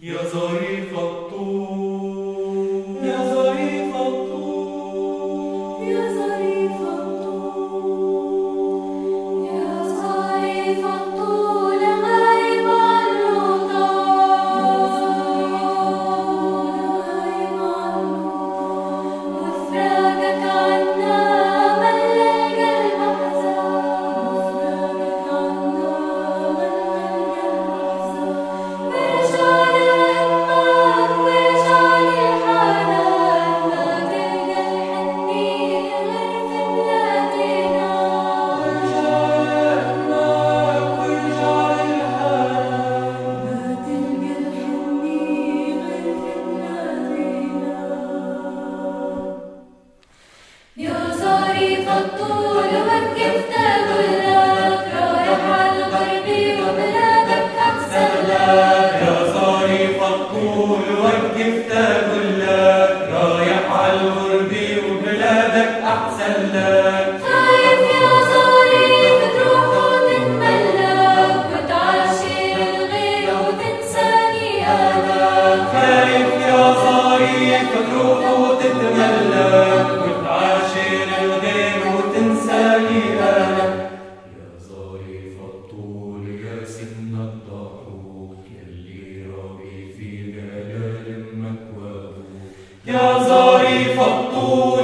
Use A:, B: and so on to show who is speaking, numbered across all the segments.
A: Io sono il يا ظريف الطول.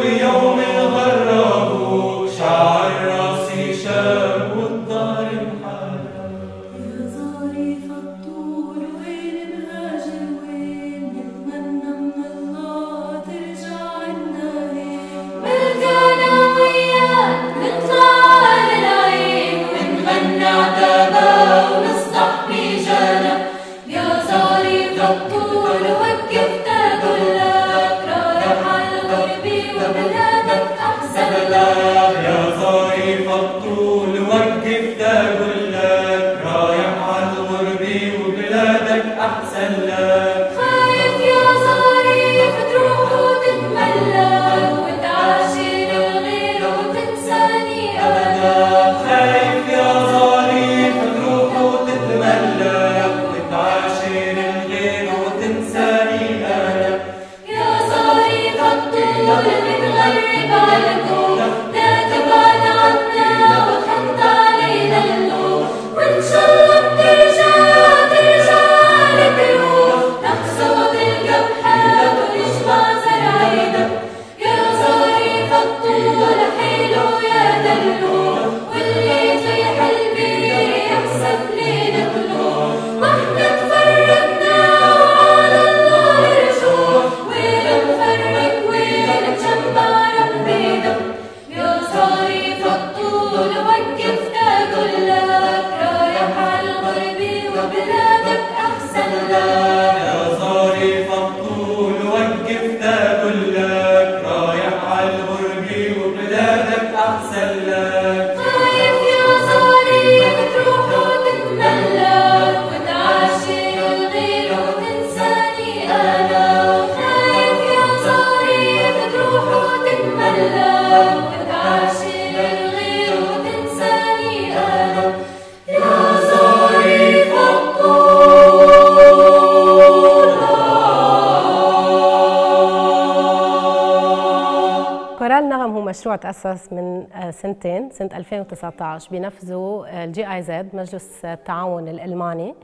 B: تأسس من آه، سنتين سنة 2019 بنفذه آه، ال GIZ مجلس التعاون الألماني.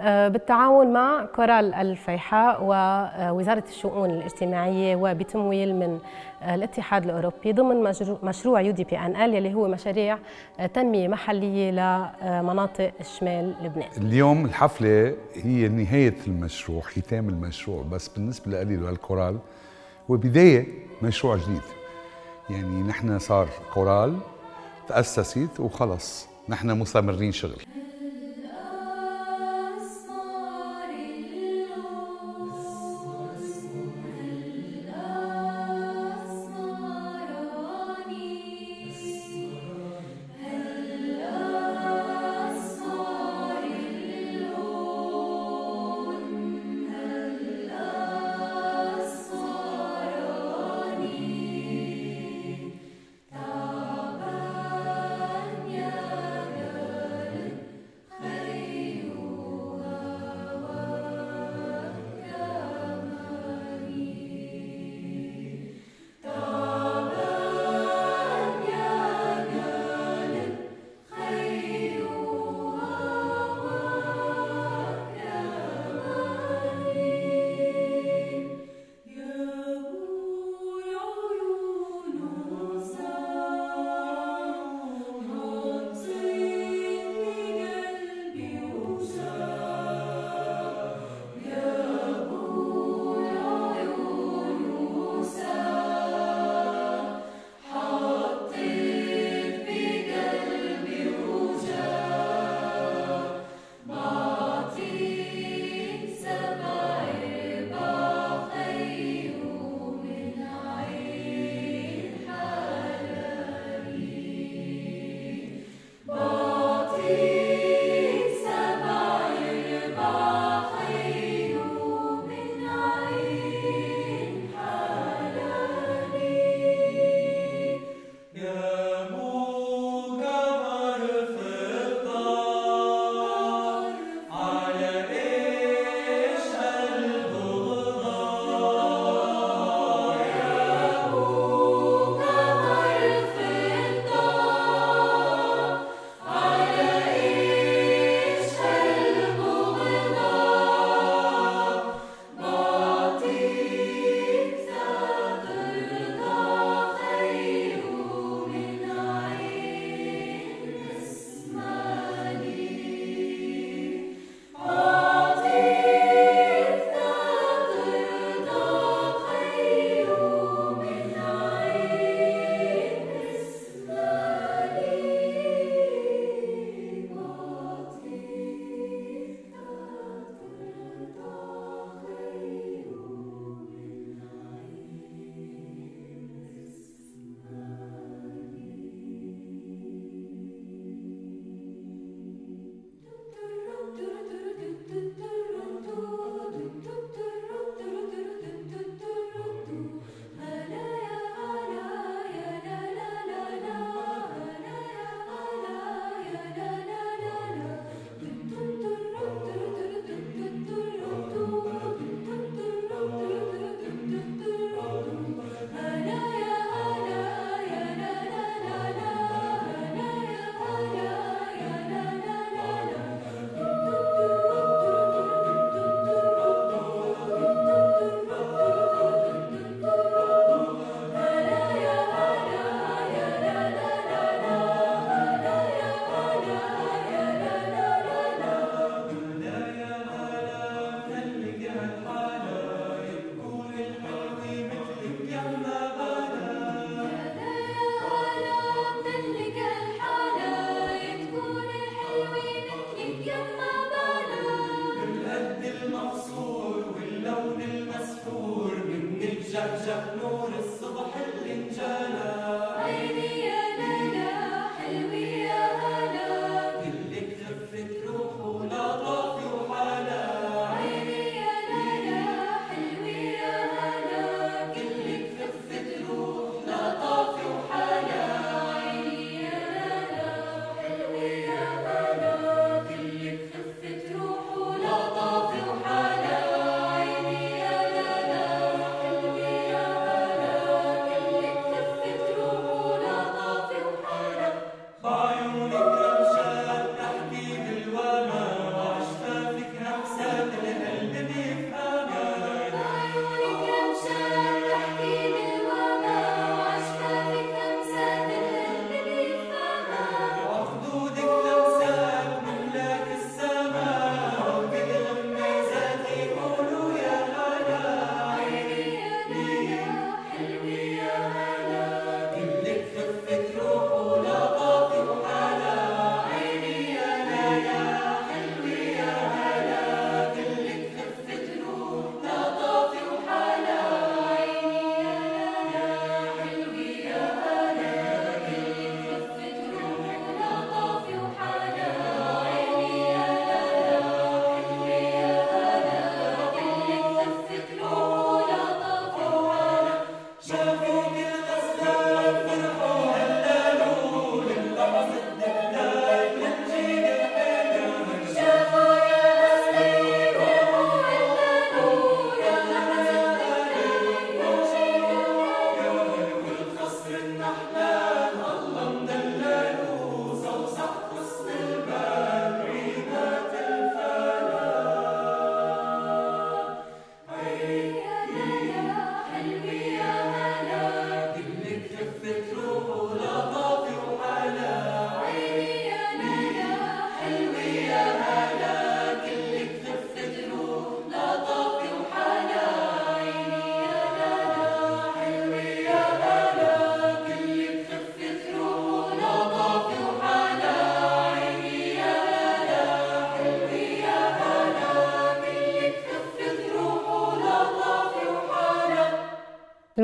B: آه، بالتعاون مع كورال الفيحاء ووزارة الشؤون الاجتماعية وبتمويل من الاتحاد الأوروبي ضمن مشروع UDP NL اللي هو مشاريع تنمية محلية لمناطق شمال لبنان.
C: اليوم الحفلة هي نهاية المشروع ختام المشروع بس بالنسبة لي للكورال هو بداية مشروع جديد. يعني نحن صار كورال تأسست وخلص نحن مستمرين شغل.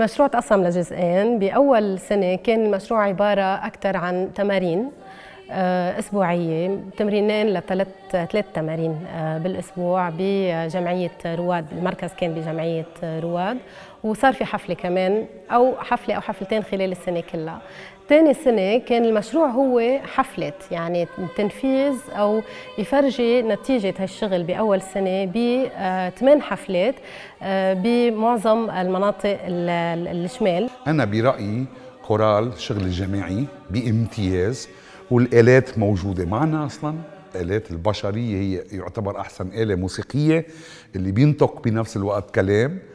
B: المشروع تقسم لجزئين. بأول سنة كان المشروع عبارة أكثر عن تمارين آه، أسبوعية. تمرينين لثلاث ثلاث تمارين آه، بالأسبوع بجمعية رواد المركز كان بجمعية رواد. وصار في حفلة كمان أو حفلة أو حفلتين خلال السنة كلها. ثاني سنة كان المشروع هو حفلة يعني تنفيذ أو يفرجي نتيجة هالشغل بأول سنة بثمان حفلات آه، بمعظم المناطق ال- ال- الشمال.
C: أنا برأيي كورال شغل جماعي بامتياز والآلات موجودة معنا أصلا. آلات البشرية هي يعتبر أحسن آلة موسيقية اللي بينطق بنفس الوقت كلام. آه،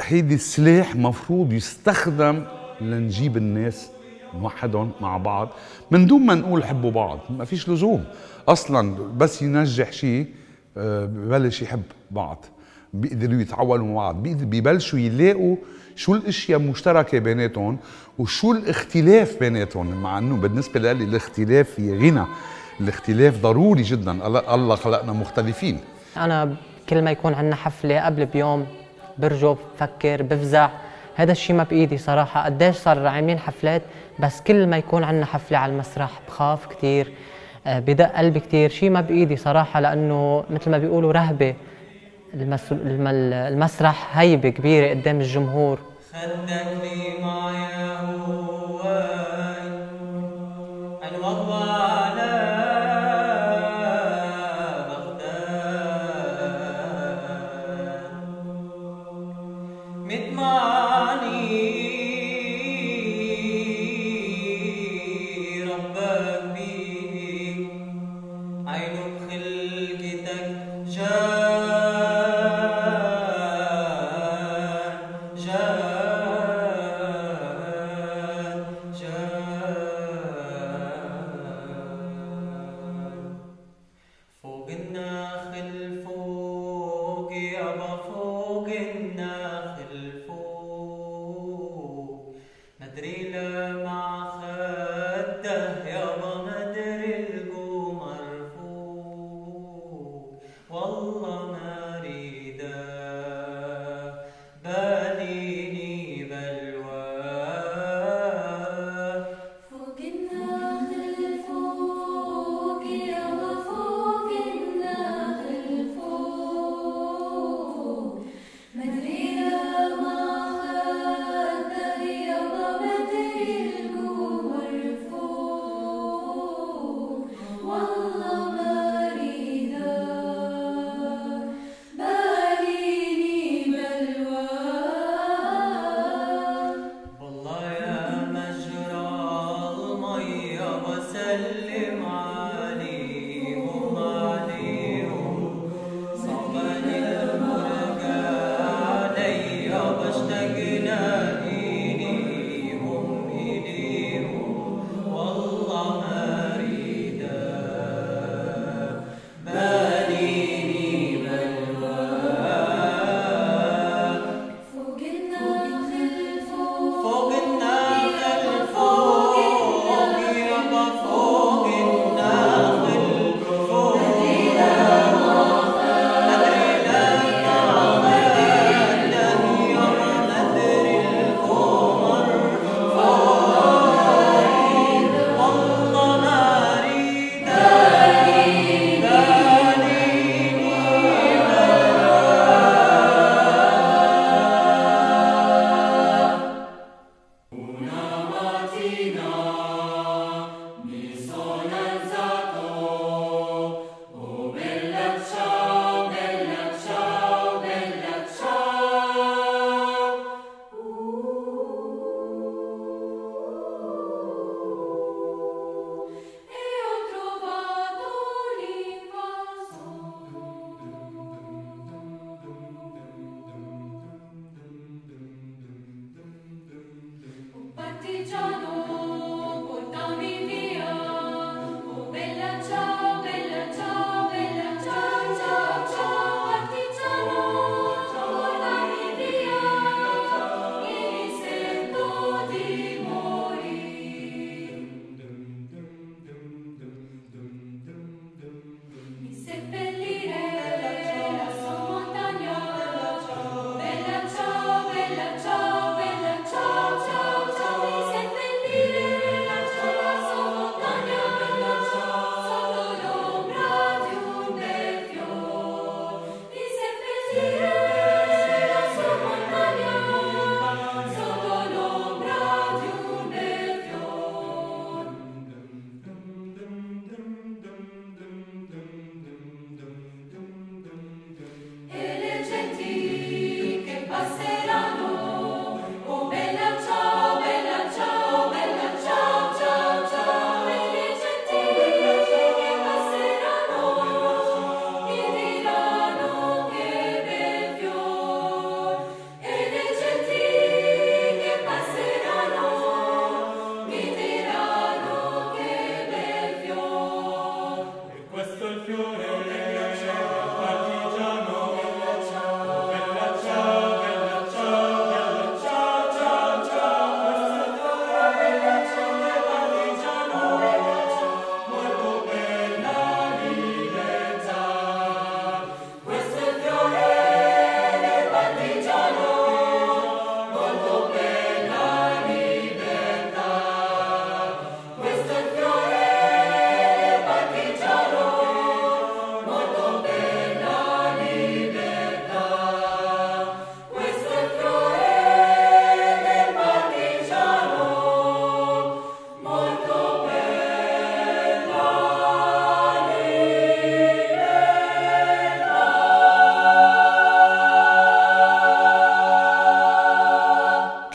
C: هيدي السلاح مفروض يستخدم لنجيب الناس نوحدهم مع بعض. من دون ما نقول حبوا بعض ما فيش لزوم. أصلا بس ينجح شيء آه، ببلش يحب بعض بيقدروا يتعاونوا مع بعض بيبلشوا يلاقوا شو الأشياء المشتركة بيناتهم وشو الاختلاف بيناتهم. مع إنه بالنسبة لي الاختلاف في غنى. الاختلاف ضروري جدا. الله خلقنا مختلفين.
D: أنا كل ما يكون عندنا حفلة قبل بيوم برجف بفكر بفزع. هذا الشيء ما بإيدي صراحة. قديش صار عاملين حفلات بس كل ما يكون عندنا حفلة على المسرح بخاف كثير بدق قلبي كثير شيء ما بإيدي صراحة لأنه مثل ما بيقولوا رهبة. المس... الم- المسرح هيبة كبيرة قدام الجمهور.
E: خدك لي معايا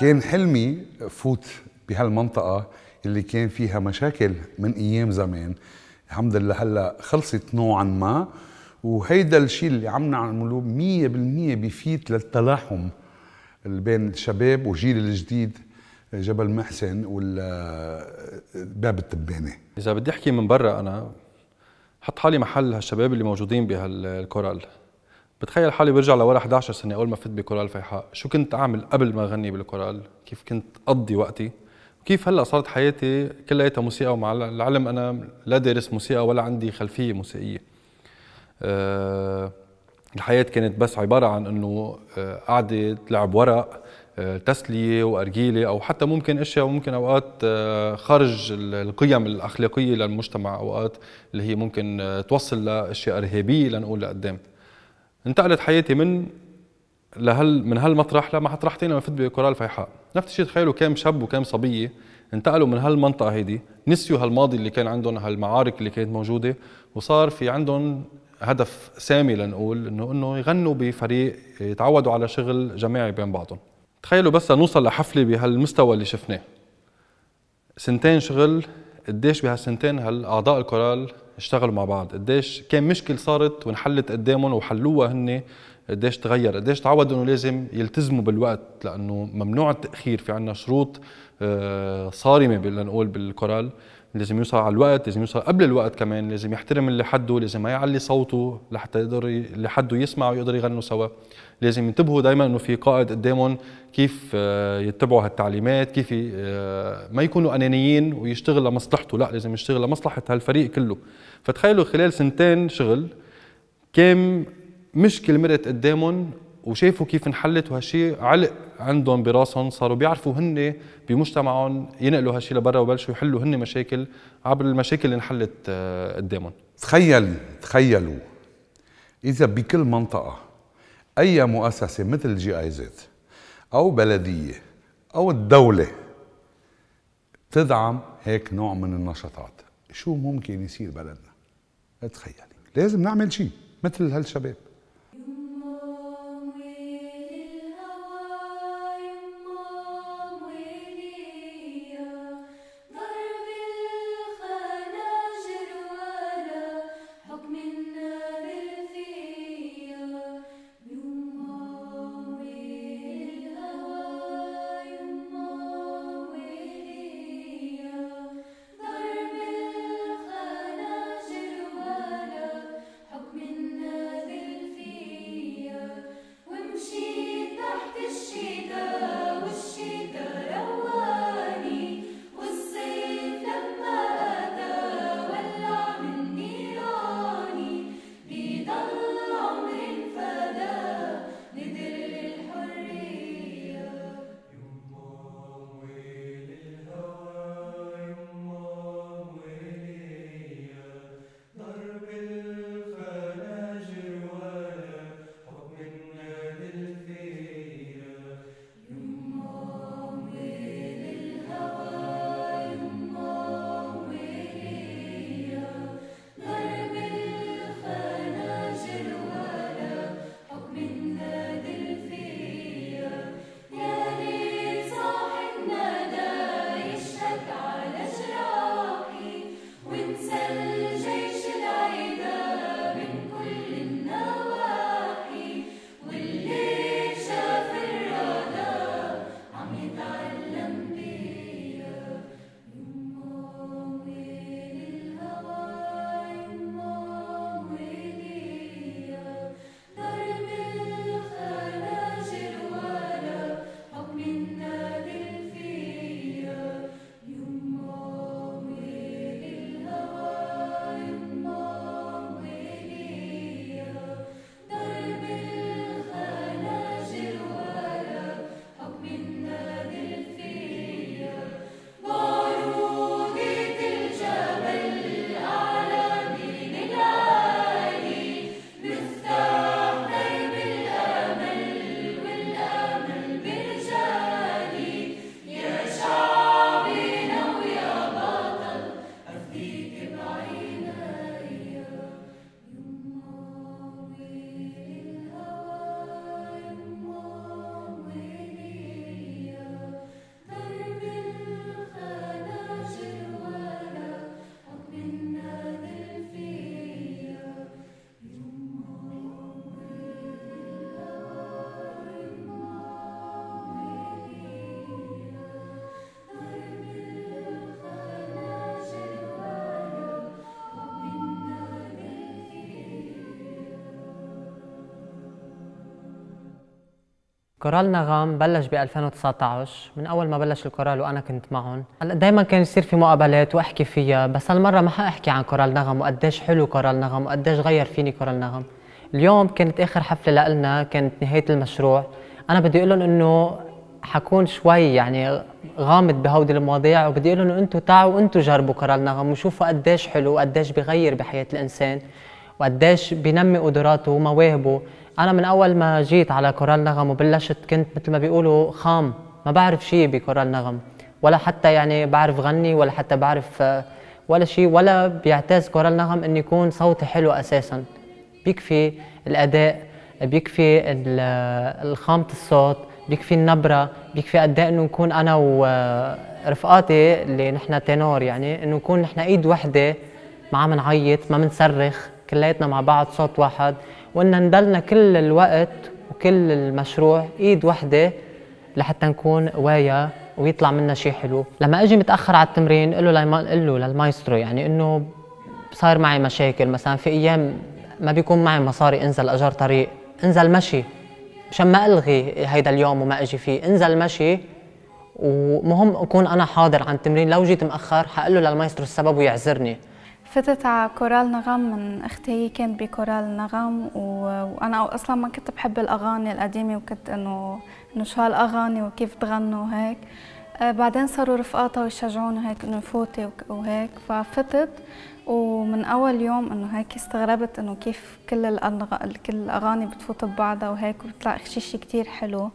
C: كان حلمي فوت بهالمنطقة اللي كان فيها مشاكل من أيام زمان. الحمد لله هلأ خلصت نوعا ما وهيدا الشيء اللي عم نعمله 100% بيفيت للتلاحم بين الشباب والجيل الجديد جبل محسن والباب التبانه
F: إذا بدي أحكي من برا أنا حط حالي محل هالشباب اللي موجودين بهالكورال. بتخيل حالي برجع لورا 11 سنة أول ما فت بكورال فيحاء. شو كنت أعمل قبل ما أغني بالكورال؟ كيف كنت أقضي وقتي؟ وكيف هلأ صارت حياتي كلياتها موسيقى ومع العلم أنا لا دارس موسيقى ولا عندي خلفية موسيقية. أه الحياة كانت بس عبارة عن إنه أه قعده لعب ورق أه تسلية وأرجيلة أو حتى ممكن أشياء ممكن أوقات أه خارج القيم الأخلاقية للمجتمع أوقات اللي هي ممكن توصل لأشياء إرهابية لنقول لقدام. انتقلت حياتي من لهال من هالمطرح لمطرح ثاني لما فت بكورال فيحاء نفس الشيء تخيلوا كم شاب وكم صبية انتقلوا من هالمنطقة هيدي نسيوا هالماضي اللي كان عندهم هالمعارك اللي كانت موجودة وصار في عندهم هدف سامي لنقول انه إنه يغنوا بفريق يتعودوا على شغل جماعي بين بعضهم. تخيلوا بس لنوصل لحفلة بهالمستوى اللي شفناه. سنتين شغل قديش بهالسنتين هالأعضاء الكورال اشتغلوا مع بعض. قديش كان مشكل صارت وانحلت قدامهم وحلوها هن قديش تغير قديش تعودوا إنه لازم يلتزموا بالوقت لأنه ممنوع التأخير في عنا شروط صارمة لنقول بالكورال. لازم يوصل على الوقت لازم يوصل قبل الوقت كمان لازم يحترم اللي حده لازم ما يعلي صوته لحتى يقدر اللي حده يسمع ويقدر يغنوا سوا. لازم ينتبهوا دائما إنه في قائد قدامهم كيف يتبعوا هالتعليمات كيف ما يكونوا أنانيين ويشتغل لمصلحته لا لازم يشتغل لمصلحة هالفريق كله. فتخيلوا خلال سنتين شغل كم مشكلة مرت قدامهم وشافوا كيف انحلت وهالشيء علق عندهم براسهم صاروا بيعرفوا هن بمجتمعهم ينقلوا هالشيء لبرا وبلشوا يحلوا هن مشاكل عبر المشاكل اللي انحلت قدامهم.
C: تخيل تخيلوا إذا بكل منطقة أي مؤسسة مثل جي آي زد أو بلدية أو الدولة تدعم هيك نوع من النشاطات شو ممكن يصير بلدنا؟ تخيلي لازم نعمل شيء مثل هالشباب.
D: كورال نغم بلش ب 2019 من أول ما بلش الكورال وأنا كنت معهم. هلا دائما كان يصير في مقابلات وأحكي فيها بس هالمرة ما حأحكي عن كورال نغم وقديش حلو كورال نغم وقديش غير فيني كورال نغم اليوم كانت آخر حفلة لنا كانت نهاية المشروع. أنا بدي أقول لهم إنه حكون شوي يعني غامض بهودي المواضيع وبدي أقول لهم إنه أنتم تعوا أنتم جربوا كورال نغم وشوفوا قديش حلو وقديش بغير بحياة الإنسان وقديش بنمي قدراته ومواهبه. أنا من أول ما جيت على كورال نغم وبلشت كنت مثل ما بيقولوا خام ما بعرف شيء بكورال نغم ولا حتى يعني بعرف غني ولا حتى بعرف ولا شيء ولا بيعتاز كورال نغم إنه يكون صوتي حلو أساسا. بيكفي الأداء بيكفي الخامة الصوت بيكفي النبرة بيكفي قد إنه نكون أنا ورفقاتي اللي نحن تينور يعني إنه نكون نحن إيد وحدة ما عم نعيط ما بنصرخ كلياتنا مع بعض صوت واحد. وإن نضلنا كل الوقت وكل المشروع إيد وحدة لحتى نكون وايا ويطلع منا شيء حلو. لما أجي متأخر على التمرين قل له قل له للمايسترو يعني إنه صار معي مشاكل. مثلا في أيام ما بيكون معي مصاري انزل أجار طريق انزل مشي مشان ما ألغي هيدا اليوم وما أجي فيه. انزل مشي ومهم أكون أنا حاضر عن التمرين. لو جيت مأخر حقول له للمايسترو السبب ويعذرني.
G: فتت على كورال نغم من أختي هي كانت بكورال نغم وأنا أصلا ما كنت بحب الأغاني القديمة وكنت انه إنه شو هالأغاني وكيف تغنوا وهيك. آه، بعدين صاروا رفقاتها ويشجعوني هيك إنه فوتي وهيك. ففتت ومن أول يوم إنه هيك استغربت إنه كيف كل كل الأغاني بتفوت ببعضها وهيك وبيطلع شيء كثير حلو.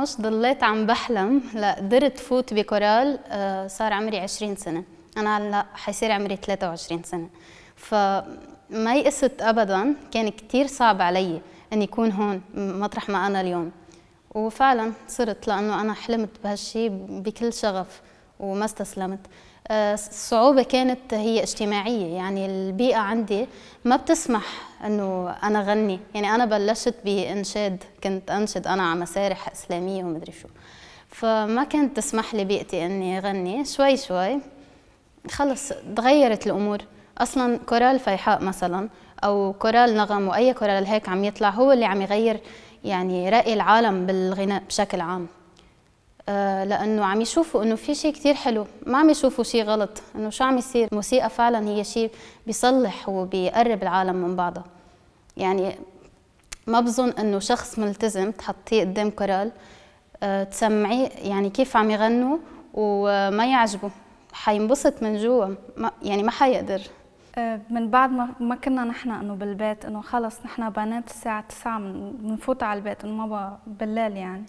H: عمر 12 ضليت عم بحلم لقدرت فوت بكورال آه، صار عمري 20 سنة. أنا هلا حيصير عمري 23 سنة. فما يئست أبدا كان كتير صعب علي أني أكون هون مطرح ما أنا اليوم. وفعلا صرت لأنه أنا حلمت بهالشي بكل شغف وما استسلمت. آه، الصعوبة كانت هي اجتماعية يعني البيئة عندي ما بتسمح إنه أنا غني. يعني أنا بلشت بإنشاد كنت أنشد أنا على مسارح إسلامية ومدري شو. فما كانت تسمح لي بيئتي إني أغني. شوي شوي خلص تغيرت الأمور. أصلا كورال فيحاء مثلا أو كورال نغم وأي كورال هيك عم يطلع هو اللي عم يغير يعني رأي العالم بالغناء بشكل عام. لأنه عم يشوفوا إنه في شيء كثير حلو. ما عم يشوفوا شيء غلط. إنه شو عم يصير؟ الموسيقى فعلا هي شيء بيصلح وبيقرب العالم من بعضها يعني ما بظن إنه شخص ملتزم تحطيه قدام كورال آه، تسمعيه يعني كيف عم يغنوا وما يعجبه. حينبسط من جوا. يعني ما حيقدر.
A: آه، من بعد ما ما كنا نحن إنه بالبيت إنه خلص نحن بنات الساعة 9 بنفوت على البيت إنه ما بالليل يعني.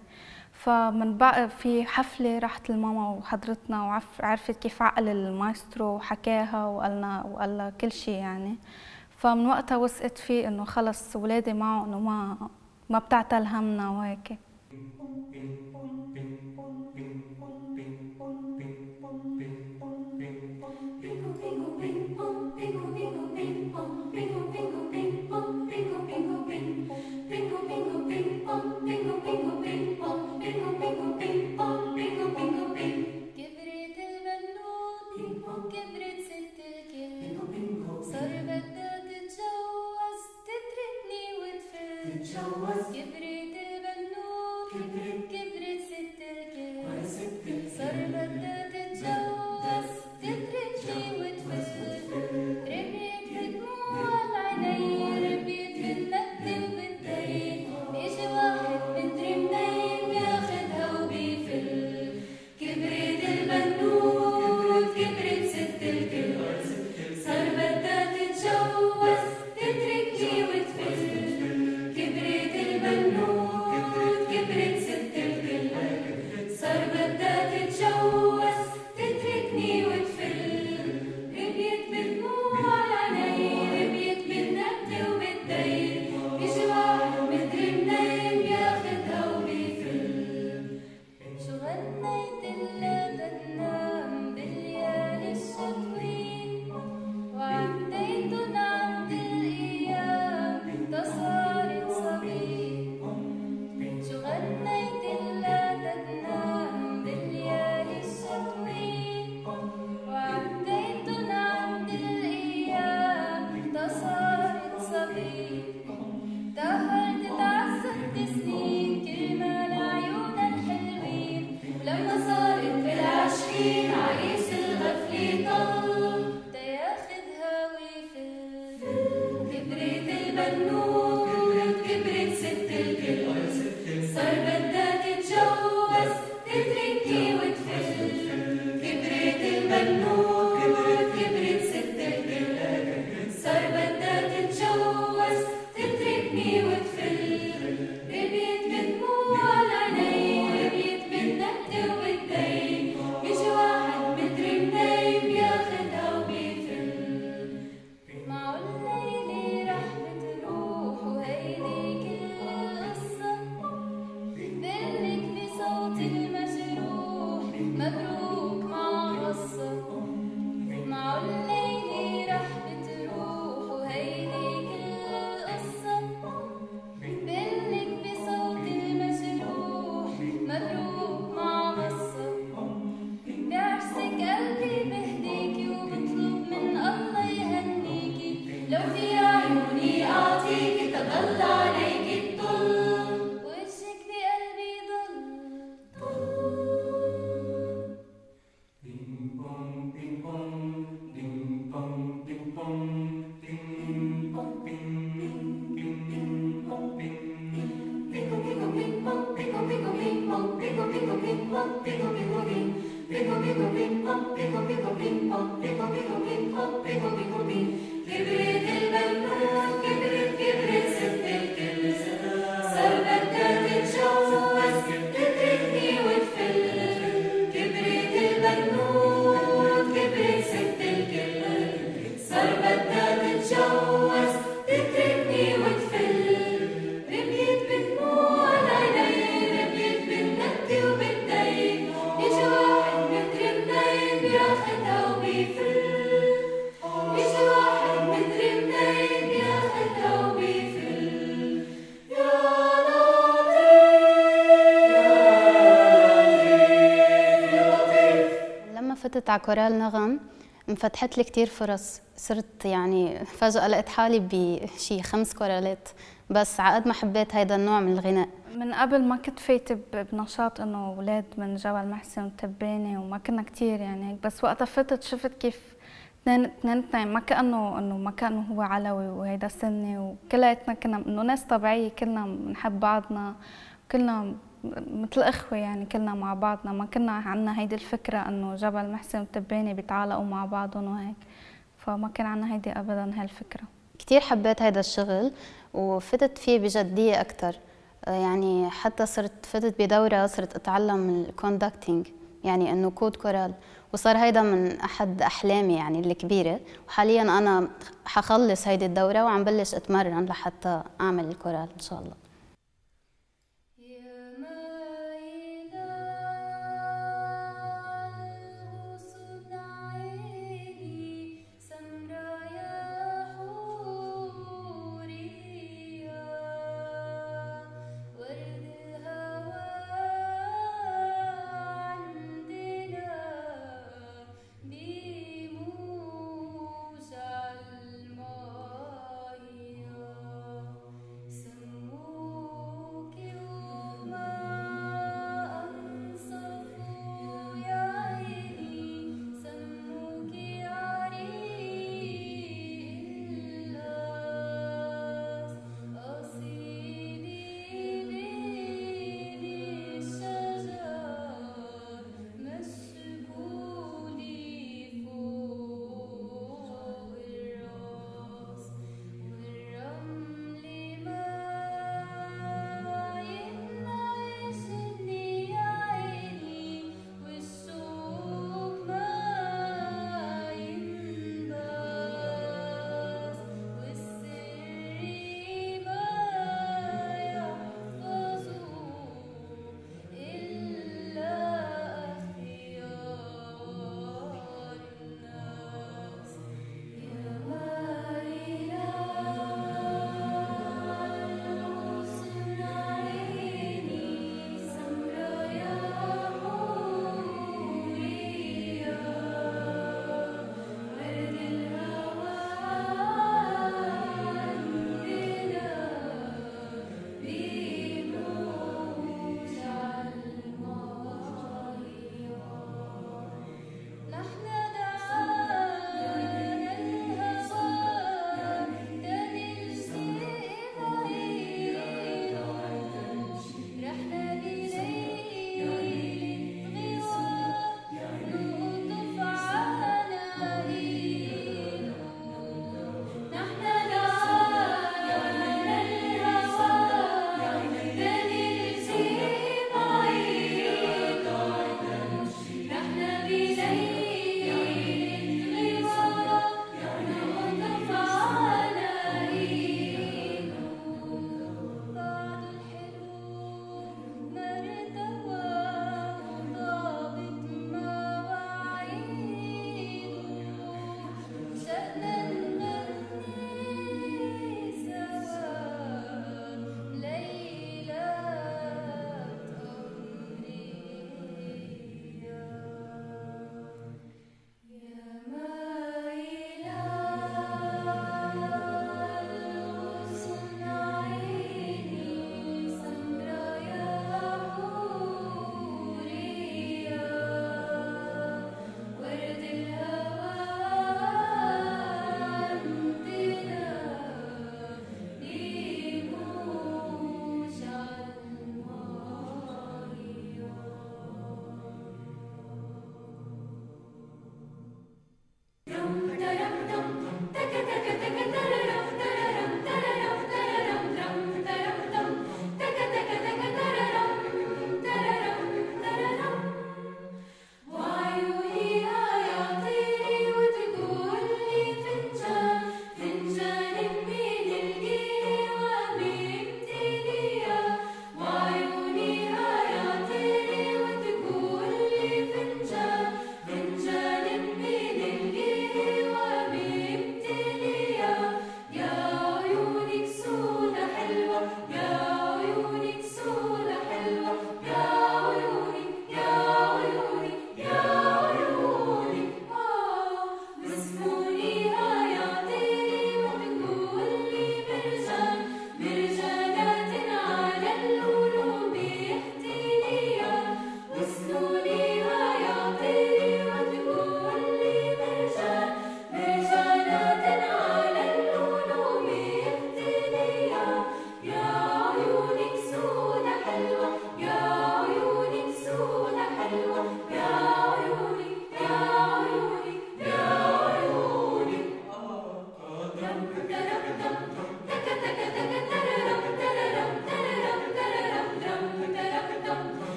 A: فمن بعد في حفلة راحت الماما وحضرتنا وعرفت كيف عقل المايسترو وحكاها وقالنا وقال كل شيء يعني. فمن وقتها وثقت فيه إنه خلص ولادي معه إنه ما ما بتعتل همنا وهيك.
I: bingo bingo bingo bingo bingo bingo bingo
A: bingo bingo bingo كورال نغم انفتحت لي كتير فرص. صرت يعني فجأة لقيت حالي بشي خمس كورالات. بس عقد ما حبيت هيدا النوع من الغناء.
G: من قبل ما كنت فايتة بنشاط إنه أولاد من جبل محسن وتبانة وما كنا كتير يعني هيك. بس وقتها فتت شفت كيف اثنين اثنيناتنا ما كانه إنه ما كأنه هو علوي وهيدا سني. وكلياتنا كنا إنه ناس طبيعية كلنا بنحب بعضنا كلنا مثل أخوة يعني كلنا مع بعضنا ما كنا عنا هيدي الفكرة إنه جبل محسن وتبانة بيتعلقوا مع بعضهم وهيك. فما كان عنا هيدي ابدا هالفكرة.
A: كتير حبيت هيدا الشغل وفتت فيه بجدية أكتر. آه، يعني حتى صرت فتت بدورة صرت أتعلم ال conducting يعني إنه قود كورال وصار هيدا من أحد أحلامي يعني الكبيرة. وحاليا أنا حخلص هيدي الدورة وعم بلش أتمرن لحتى أعمل الكورال إن شاء الله.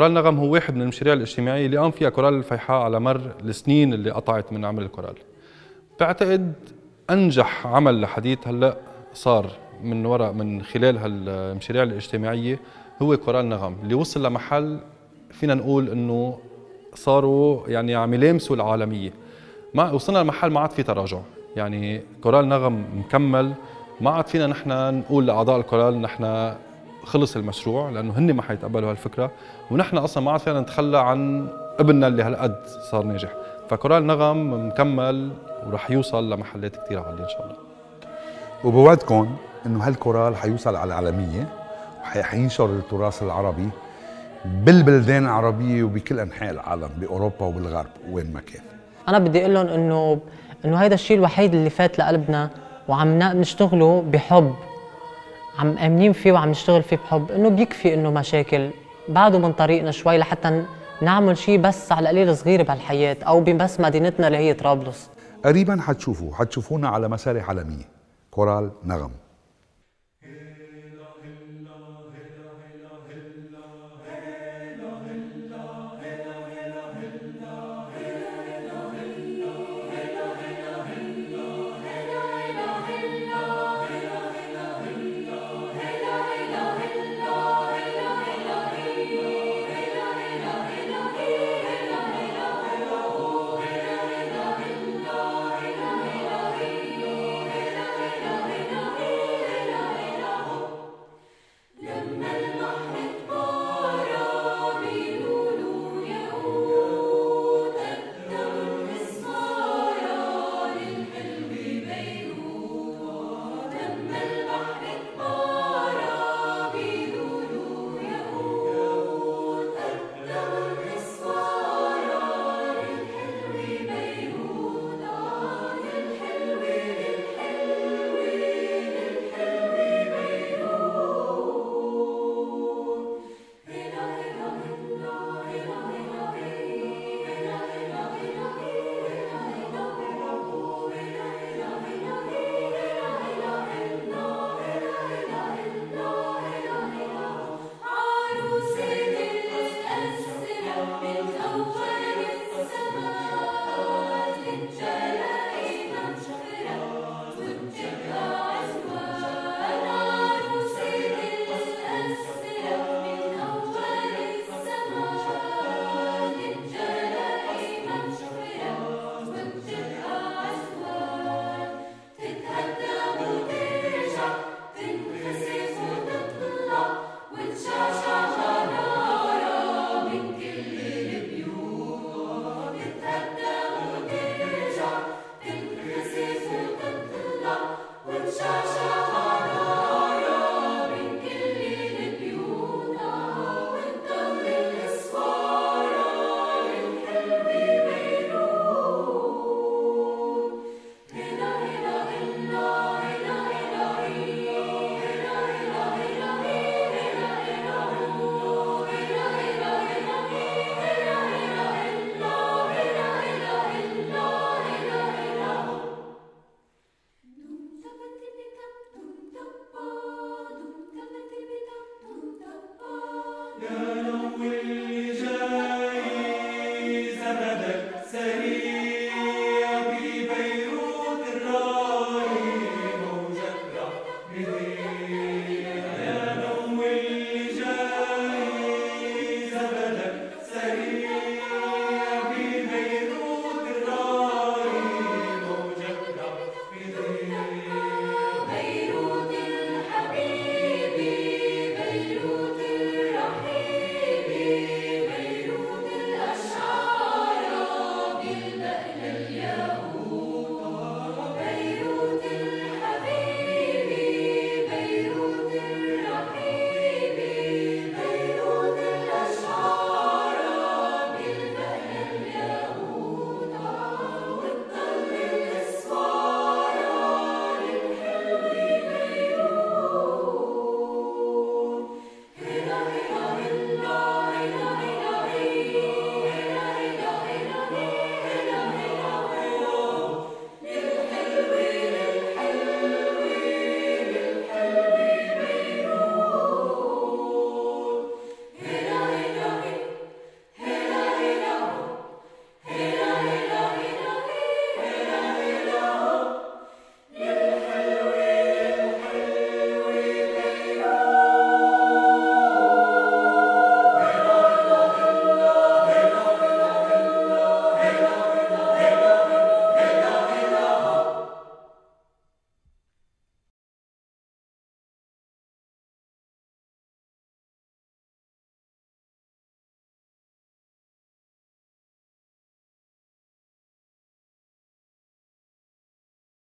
F: كورال نغم هو واحد من المشاريع الاجتماعية اللي قام فيها كورال الفيحاء على مر السنين اللي قطعت من عمل الكورال. بعتقد أنجح عمل لحديث هلأ صار من وراء من خلال هالمشاريع الاجتماعية هو كورال نغم. اللي وصل لمحل فينا نقول إنه صاروا يعني عم يلامسوا العالمية. ما وصلنا لمحل ما عاد في تراجع. يعني كورال نغم مكمل. ما عاد فينا نحن نقول لأعضاء الكورال نحن خلص المشروع لأنه هن ما حيتقبلوا هالفكرة. ونحن أصلا ما عاد فينا نتخلى عن ابننا اللي هالقد صار ناجح. فكورال نغم مكمل ورح يوصل لمحلات كثير عالية إن شاء الله.
C: وبوعدكم إنه هالكورال حيوصل على العالمية وحينشر التراث العربي بالبلدان العربية وبكل أنحاء العالم بأوروبا وبالغرب وين ما كان.
D: أنا بدي أقول لهم انه إنه هيدا الشيء الوحيد اللي فات لقلبنا وعم نشتغله بحب. عم آمنين فيه وعم نشتغل فيه بحب إنه بيكفي إنه مشاكل بعده من طريقنا شوي لحتى نعمل شيء بس على القليل صغير بهالحياة أو بس مدينتنا اللي هي طرابلس.
C: قريبا حتشوفوا حتشوفونا على مسارح عالمية كورال نغم.